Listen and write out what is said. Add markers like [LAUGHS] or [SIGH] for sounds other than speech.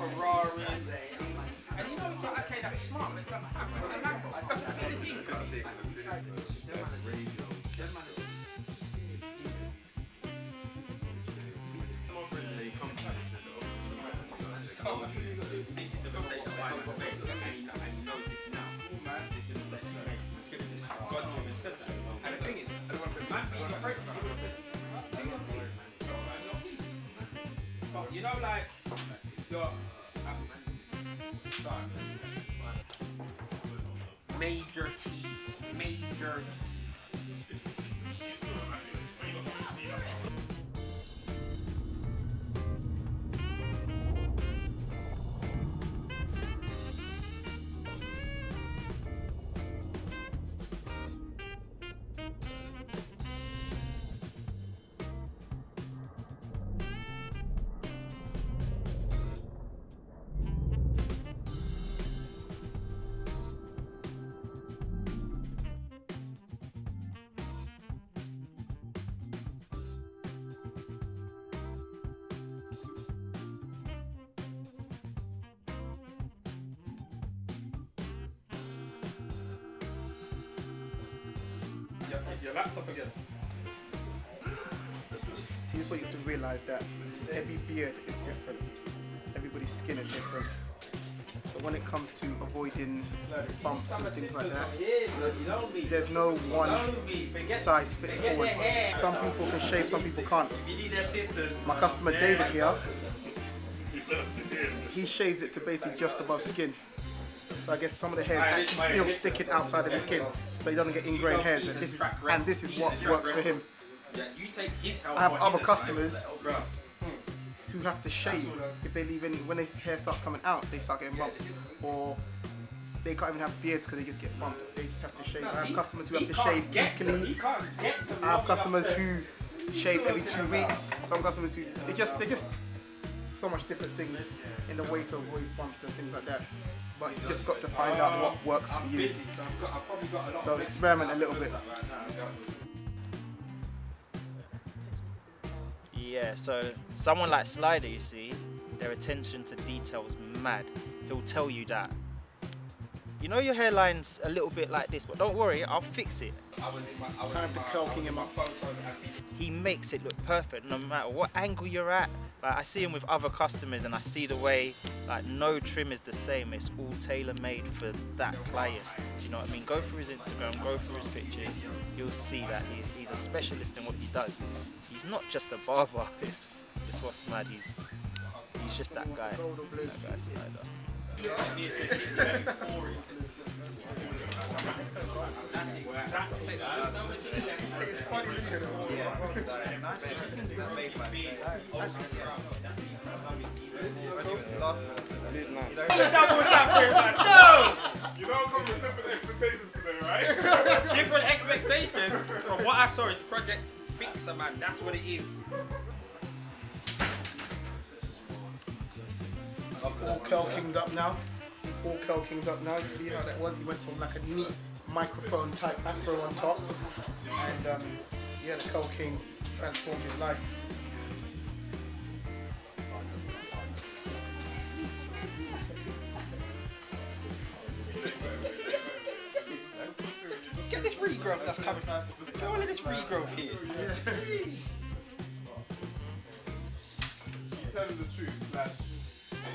Ferraris. And you know, it's like, okay, that's smart, but it's like, I'm put a lamp on. This is you know, like, your um, major key, major. Your, your laptop again. See, this is what you have to realize that every beard is different. Everybody's skin is different. So when it comes to avoiding bumps and things like that, there's no one size fits all. Some people can shave, some people can't. If you need assistance, My customer David here, [LAUGHS] he shaves it to basically just above skin. So I guess some of the hair is actually still sticking outside of the skin, so he doesn't get ingrown hairs. And this is, and this is what works for him. yeah, you take his help. I have other customers who have to shave if they leave any when their hair starts coming out, they start getting bumps, or they can't even have beards because they just get bumps. They just have to shave. I have customers who have to shave weekly. He can't get to I have customers who shave every two weeks. Some customers who they just they just so much different things in the way to avoid bumps and things like that. But you just got to find out what works for you. so experiment a little bit. Yeah, so someone like Slider, you see, their attention to detail is mad. He'll tell you that. You know your hairline's a little bit like this, but don't worry, I'll fix it. I was in my, I was Time in to my, kelking him my up. photos. He makes it look perfect no matter what angle you're at. Like I see him with other customers and I see the way like no trim is the same. It's all tailor made for that client. Do you know what I mean? Go through his Instagram, go through his pictures. You'll see that he, he's a specialist in what he does. He's not just a barber. [LAUGHS] It's, it's what's mad. He's he's just that guy. That guy Slider. You don't come with different expectations? Different expectations from what I saw is Project Fixer, man. That's what it is. All curl kinged up now. All curl kinged up now. You see how that was? He went from like a neat microphone type afro on top, and um, yeah, the Kurl King transformed his life. Get this regrowth that's coming. Get all of this regrowth here. Tell him the truth, slash